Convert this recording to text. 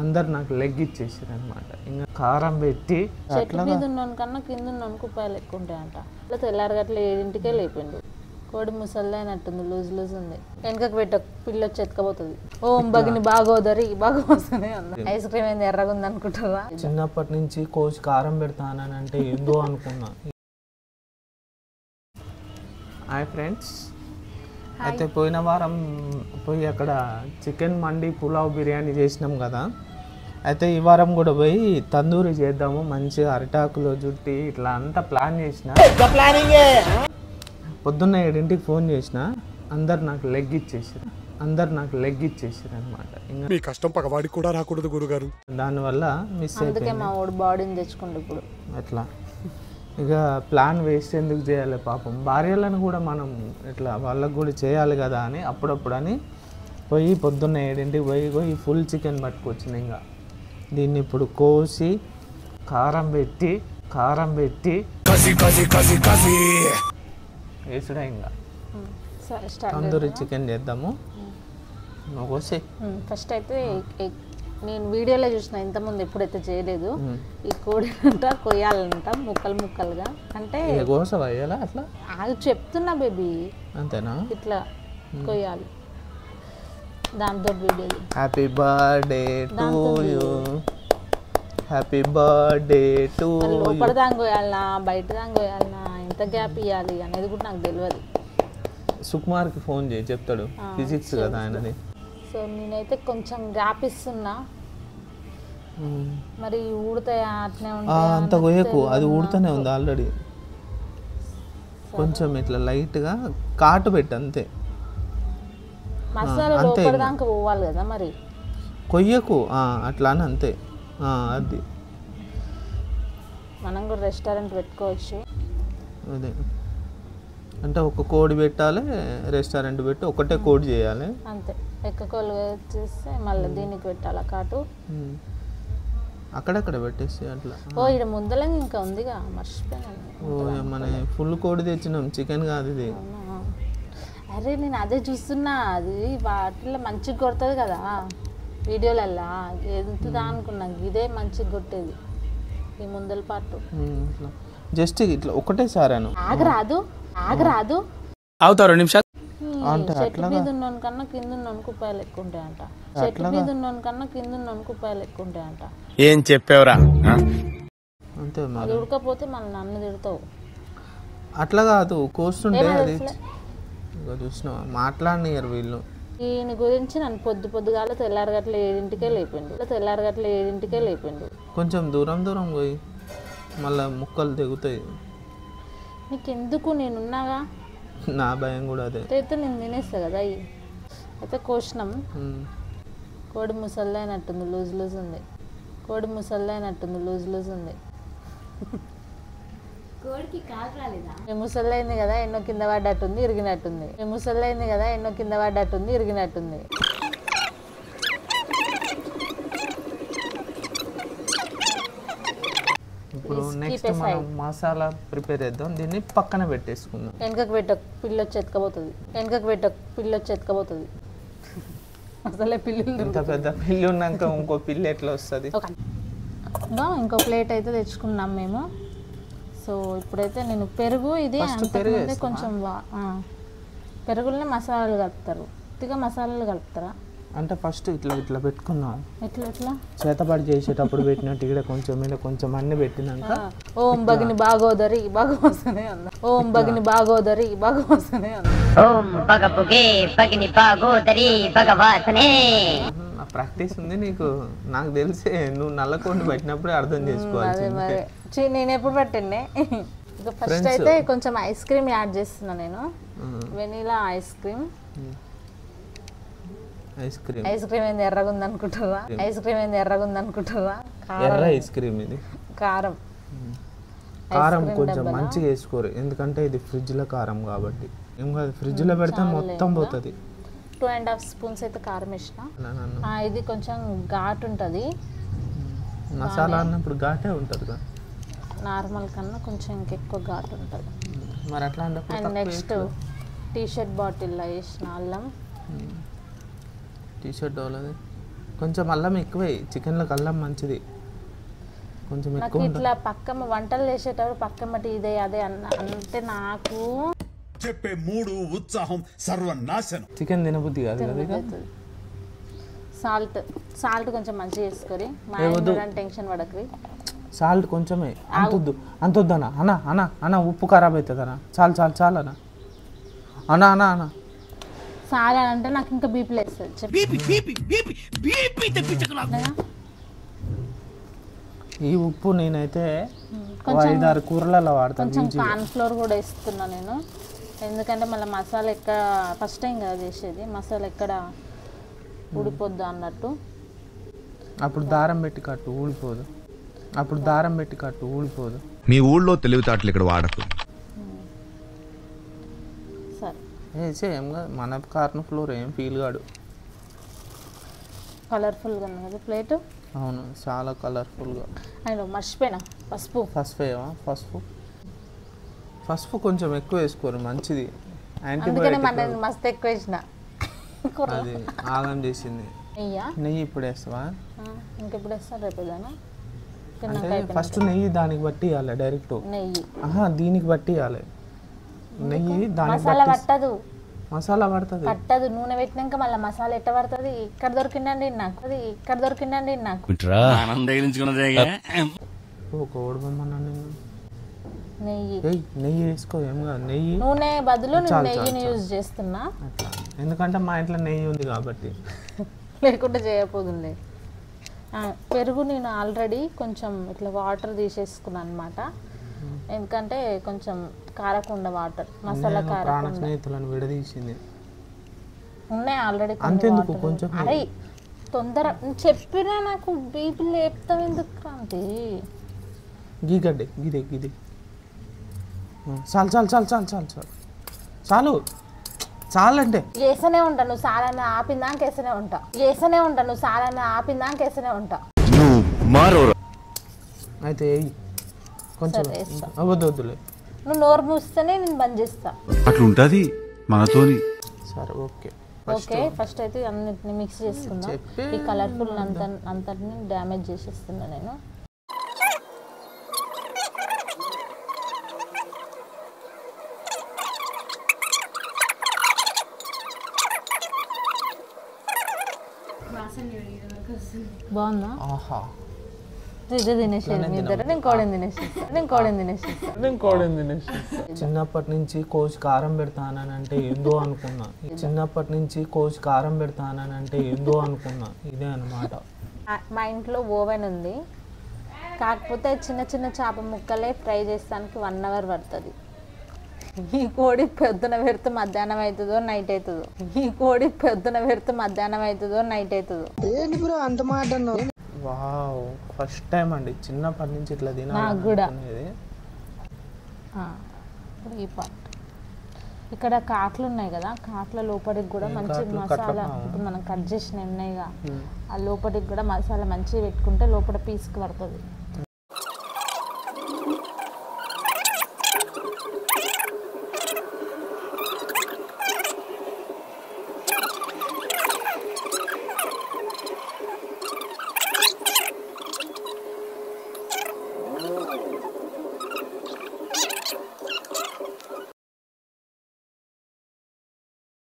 అందరు నాకు లెగ్ ఇచ్చేసారు అనమాట ఇంకా కారం పెట్టి చెట్టు మీద ఉన్నాను కన్నా కింద ఉన్నాను కుప్పాయలు ఎక్కువ ఉంటాయంట. అట్లా తెల్లారగట్ల ఏడింటికే లేపిండు. కోడి ముసలిదైనట్టుంది లూజ్ లూజ్ ఉంది. వెనకకు పెట్ట పిల్ల వచ్చి ఎత్తుకపోతుంది. ఓం బగిని బాగోదరి బాగా వస్తుంది ఐస్ క్రీమ్ ఏంది ఎర్రగా ఉంది అనుకుంటారా చిన్నప్పటి నుంచి కోసి కారం పెడతానని అంటే ఏందో అనుకున్నా. Hi friends. అయితే పోయిన వారం పోయి అక్కడ చికెన్ మండి పులావ్ బిర్యానీ చేసినాం కదా. అయితే ఈ వారం కూడా పోయి తందూరి చేద్దాము. మంచిగా అరిటాకులో జుట్టి ఇట్లా అంతా ప్లాన్ చేసిన. పొద్దున్న ఏడింటికి ఫోన్ చేసిన. అందరు నాకు లెగ్ ఇచ్చేసారు అందరు నాకు లెగ్ ఇచ్చేసారు అనమాట ఇంకా మీ కష్టం పగవాడికి కూడా రాకూడదు గురుగారు. దానివల్ల మిస్ అందుకే అయిపోయింది. మా వాడు బాడీని తెచ్చుకుండు ఇప్పుడు. అట్లా ఇక ప్లాన్ వేస్ట్ ఎందుకు చేయాలి పాపం? భార్యలను కూడా మనం ఇట్లా వాళ్ళకు కూడా చేయాలి కదా అని అప్పుడప్పుడు అని పోయి పొద్దున్న ఏడింటికి పోయి పోయి ఫుల్ చికెన్ పట్టుకొచ్చిన ఇంకా. దీన్ని ఇప్పుడు కోసి కారం పెట్టి కారం పెట్టి. కసి కసి కసి కసి. వేసుడా ఇంకా తందూరి చికెన్ చేద్దాము. నువ్వు కోసి. ఫస్ట్ అయితే నేను వీడియోలో చూసిన ఇంతకుముందు ఎప్పుడైతే చేయలేదు. ఈ కోడినంట కొయ్యాలంట ముక్కలు ముక్కలుగా. అంటే కోసవా అట్లా? అది చెప్తున్నా బేబీ. అంతేనా? ఇట్లా కొయ్యాలి. దాంతో video happy birthday to you happy birthday to లోపల దాని కొయ్యాలనా బయట దాని కొయ్యాలనా ఎంత గ్యాప్ ఇవ్వాలి అనేది కూడా నాకు తెలియదు సుకుమార్కి ఫోన్ చేయి చెప్తాడు. ఫిజిక్స్ కదా ఆయనది. సో నేనైతే కొంచెం గ్యాప్ ఇస్తున్నా. మరి ఊడతాయా? అట్నే అంత కొయ్యకు. అది ఊడుతూనే ఉంది ఆల్రెడీ. కొంచెం ఇట్లా లైట్గా కాటు పెట్టు అంతే. మసాలా లోపల. దాకా పోవాలి కదా మరి. కొయ్యకు అట్లా అని అంతే. అది. మనం కూడా రెస్టారెంట్ పెట్టుకోవచ్చు. అదే. అంటే ఒక కోడి పెట్టాలి రెస్టారెంట్ పెట్టి ఒకటే కోడి చేయాలి. అంతే. ఎక్కకోలు చేస్తే మళ్ళీ దీనికి పెట్టాలా కాటు. అక్కడక్కడ పెట్టేసి అట్లా. ఓ ఇక్కడ ముందల ఇంకా ఉందిగా మర్చిపోయాను ఓ మన ఫుల్ కోడి తెచ్చినాం చికెన్ కాదు ఇది? అరే నేను అదే చూస్తున్నా. అది వాటిలో మంచిగా కొడుతుంది కదా. వీడియోలల్లా. ఎంతదా అనుకున్నా. ఇదే మంచిగా కొట్టేది. ఈ ముందల పాటు. జస్ట్ ఇట్లా ఒకటే సారాను. ఆగరాదు ఆగరాదు అవుతారు నిమిషాలు. అంటే చెట్టు మీద ఉన్నోని కన్నా కింద ఉన్నోని కుప్పాయలు ఎక్కువ ఉంటాయంట. చెట్టు మీద ఉన్నోని కన్నా కింద ఉన్నోని కుప్పాయలు ఎక్కువ ఉంటాయంట. ఏం చెప్పావురా? అంతే అది ఉడకపోతే మళ్ళీ నన్ను తిడతావు. అట్లా కాదు కోస్తుంటే అది ఇగో చూసినావా మాట్లాడనియరు వీళ్ళు. ఈయన గురించి నన్ను పొద్దు పొద్దుగాల తెల్లారగట్ల ఏడింటికే లేపిండు. తెల్లారగట్ల ఏడింటికే లేపిండు. కొంచెం దూరం దూరం పోయి మళ్ళీ ముక్కలు తెగుతాయి. నీకెందుకు నేనున్నాగా? నా భయం కూడా అదే. అయితే నేను తినేస్తా కదా అయ్యి. అయితే కోసినాం. కోడి ముసలిదైనట్టుంది లూజ్ లూజ్ ఉంది. కోడి ముసలిదైనట్టుంది లూజ్ లూజ్ ఉంది. ఈ ముసలిదైంది కదా ఎన్నో కింద పడ్డట్టుంది ఇరిగినట్టుంది. ఈ ముసలిదైంది కదా ఎన్నో కింద పడ్డట్టుంది ఇరిగినట్టుంది. ఇప్పుడు నెక్స్ట్ మనం. మసాలా ప్రిపేర్ చేద్దాం. దీన్ని పక్కన పెట్టేసుకుందాం. వెనకకు పెట్ట పిల్ల వచ్చి ఎత్తుకపోతుంది. వెనకకు పెట్ట పిల్ల వచ్చి ఎత్తుకపోతుంది. అసలే పిల్లలు ఇంత పెద్ద పిల్లి ఉన్నాక ఇంకో పిల్లి ఎట్లా వస్తుంది? ఇంకో ప్లేట్ అయితే తెచ్చుకున్నాం మేము. సో ఇప్పుడైతే నేను పెరుగు ఇది First అంతకు పెరుగు ముందే వేస్తావా? కొంచెం. పెరుగులోనే మసాలాలు కలుపుతారు. ఉత్తిగా మసాలాలు కలుపుతారా? అంటే ఫస్ట్ ఇట్లా ఇట్లా పెట్టుకున్నాం. ఎట్లా ఎట్లా? చేతపాటు చేసేటప్పుడు పెట్టినట్టు ఇక్కడ కొంచెం మీద కొంచెం అన్ని పెట్టినాక. ఓం భగిని బాగోదరి బాగా వస్తుంది అన్న. ఓం భగిని బాగోదరి బాగా వస్తుంది అన్న. ఓం భగిని భగవాసనే. నా ప్రాక్టీస్ ఉంది నీకు. నాకు తెలిసే నువ్వు నల్లకొండ పెట్టినప్పుడే అర్థం చేసుకోవాలి అదే మరి. ఛీ, నేను ఎప్పుడు పట్టిండే ఇక ఫస్ట్. అయితే కొంచెం ఐస్ క్రీమ్ యాడ్ చేస్తున్నా నేను. Vanilla ice cream ice cream ice cream ఏంది ఎర్రగా ఉంది అనుకుంటారా ఐస్ క్రీమ్ ఏంది ఎర్రగా ఉంది అనుకుంటారా ఎర్ర కారం ఐస్ క్రీమ్ ఇది. కారం. కారం cream కొంచెం? మంచిగా వేసుకోరు. ఎందుకంటే ఇది ఫ్రిడ్జ్లో కారం కాబట్టి. ఏం కాదు ఫ్రిడ్జ్లో పెడితే మొత్తం పోతుంది. టూ అండ్ హాఫ్ స్పూన్స్ అయితే కారం వేసిన. ఇది కొంచెం ఘాట్ ఉంటుంది. మసాలా అన్నప్పుడు ఘాటే ఉంటుంది కదా నార్మల్ కన్నా కొంచెం ఇంకెక్కువ ఘాట్ ఉంటుంది. మరి అట్లా అండ్ నెక్స్ట్ టీ షర్ట్ బాటిల్లో వేసిన అల్లం. టీ షర్ట్ వాళ్ళది కొంచెం అల్లం ఎక్కువే చికెన్లకు అల్లం మంచిది. కొంచెం నాకు ఇట్లా పక్కమ్మ వంటలు చేసేటప్పుడు పక్కమ్మటి ఇదే అదే అన్న. అంటే నాకు చెప్పే మూడు ఉత్సాహం సర్వనాశనం. చికెన్ తినబుద్ధి కాదు కదా ఇక? సాల్ట్. సాల్ట్ కొంచెం మంచిగా వేసుకొని మా టెన్షన్ పడకరి. సాల్ట్ కొంచెమే. అంతొద్దు. అంతొద్దనా? అన్న అన్న అన్న ఉప్పు ఖరాబ్ అవుతుంది అన్న చాలు చాలు చాలు అన్న అన్న అన్న అన్న చాలా అంటే నాకు ఇంకా బీపీ లేస్తుంది? ఈ ఉప్పు నేనైతే ఐదారు కూరలలో వాడతాను కొంచెం కార్న్ ఫ్లోర్ కూడా వేస్తున్నా నేను. ఎందుకంటే మళ్ళీ మసాలా ఎక్కడ ఫస్ట్ టైం కదా చేసేది. మసాలా ఎక్కడ ఊడిపోద్దు అన్నట్టు. అప్పుడు దారం పెట్టి కట్టు ఊడిపోదు. అప్పుడు దారం పెట్టి కట్టు ఊడిపోదు. మీ ఊళ్ళో తెలివితేటలు ఇక్కడ వాడకు. సరే. ఏ సేమ్ కాదు మన కార్న్ ఫ్లోర్ ఏం ఫీల్ కాడు. కలర్ఫుల్గా ఉంది కదా ప్లేట్? అవును చాలా కలర్ఫుల్గా. అండ్ మర్చిపోయినా? పసుపు? పసుపు వేయవా పసుపు. పసుపు కొంచెం ఎక్కువ వేసుకోరు మంచిది. అందుకనే మన యాంటీబయాటిక్ మస్తు ఎక్కువ వేసిన. అది ఆగం చేసింది. నెయ్యా? నెయ్యి ఇప్పుడు వేస్తావా? ఇంకెప్పుడు వేస్తాను రేపు ఏదైనా? అంటే. ఫస్ట్ నెయ్యి దానికి బట్టి ఇవ్వాలి డైరెక్ట్ నెయ్యి. ఆహా దీనికి బట్టి ఇవ్వాలి నెయ్యి దానికి మసాలా పట్టదు. మసాలా పడుతుంది. పట్టదు. నూనె పెట్టినాక మళ్ళీ మసాలా ఎట్ట పడుతుంది? ఇక్కడ దొరికిందండి నాకు. అది ఇక్కడ దొరికిందండి నాకు. ఒక ఓడబొమ్మన్నా నేను. నెయ్యి. ఏయ్ నెయ్యి వేసుకో ఏం కాదు. నెయ్యి. నూనె బదులు నేను నెయ్యిని యూజ్ చేస్తున్నా. ఎందుకంటే మా ఇంట్లో నెయ్యి ఉంది కాబట్టి. లేకుంటే చేయకపోతుండే ఆ, పెరుగు నేను ఆల్రెడీ కొంచెం ఇట్లా వాటర్ తీసేసుకున్నాను అనమాట ఎందుకంటే కొంచెం కారకుండా వాటర్ మసాలా కారకుండా. స్నేహితులను విడదీసింది. ఉన్నాయి ఆల్రెడీ అంతెందుకు, కొంచెం అరే తొందర చెప్పినా నాకు బీపీ లేపుతావు ఎందుకు క్రాంతి? గీగడ్డే గిదే గిదే చాలు చాలు చాలు చాలు చాలు చాలు. చాలు. చాలంటే. వేసనే ఉంటా నువ్వు సారాన్ని ఆపిందాక వేసనే ఉంటా. వేసనే ఉంటా నువ్వు సారాన్ని ఆపిందాక వేసనే ఉంటా. నువ్వు మారోరా అయితే. కొంచెం వద్దు వద్దులే. నువ్వు నోరు మూస్తేనే నేను బంద్ చేస్తా. అట్లుంటది మనతోని సరే ఓకే. ఓకే ఫస్ట్ అయితే అన్నిటిని మిక్స్ చేసుకుందాం. ఈ కలర్ఫుల్ అంత అంతటిని డ్యామేజ్ చేసేస్తున్నా నేను బాగుందా ఆహా ఇదే తినేసేది మీ ఇద్దరు నేను కోడిని తినేసేస్తా నేను కోడిని తినేసేస్తా నేను తినేసి చిన్నప్పటి నుంచి కోచ్ కారం పెడతానని అంటే ఏందో అనుకున్నా. చిన్నప్పటి నుంచి కోచ్ కారం పెడతానని అంటే ఏందో అనుకున్నా. ఇదే అన్నమాట. ఆ- మా ఇంట్లో ఓవెన్ ఉంది. కాకపోతే చిన్న చిన్న చేప ముక్కలే ఫ్రై చేస్తానికి వన్ అవర్ పడుతుంది. ఈ కోడి పొద్దున పెడితే మధ్యాహ్నం అవుతుందో నైట్ అవుతుందో. ఈ కోడి పొద్దున పెడితే మధ్యాహ్నం అవుతుందో నైట్ అవుతుందో. వావ్ ఫస్ట్ టైం అండి. చిన్నప్పటి నుంచి ఇట్లా నాకు కూడా. తినాలి ఆ, ఇప్పుడు ఈ పార్ట్ ఇక్కడ కాట్లు ఉన్నాయి కదా కాట్ల లోపలికి కూడా ఏం మంచి కాట్లు? మసాలా? ఇప్పుడు మనం కట్ చేసిన ఉన్నాయిగా ఆ లోపలికి కూడా మసాలా మంచిగా పెట్టుకుంటే లోపల పీస్కి పడుతుంది.